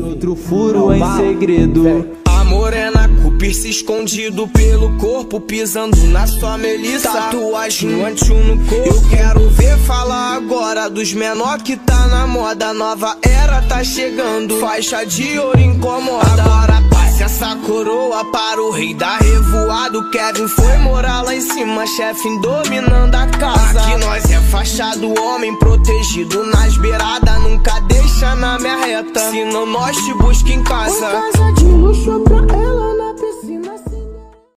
outro furo em segredo. A morena com piercing escondido pelo corpo Pisando na sua melissa. Tatuagem no antigo no corpo. Eu quero ver falar agora dos menor que tá na moda. Nova era tá chegando. Faixa de ouro incomoda. Agora passe essa coroa para o rei da revoada. Kevin foi morar lá em cima Chefe dominando a casa. Aqui nós é fachado, homem protegido nas beiradas. Nunca deixa na minha reta. Se não, nós te busca em casa. Em casa de luxo pra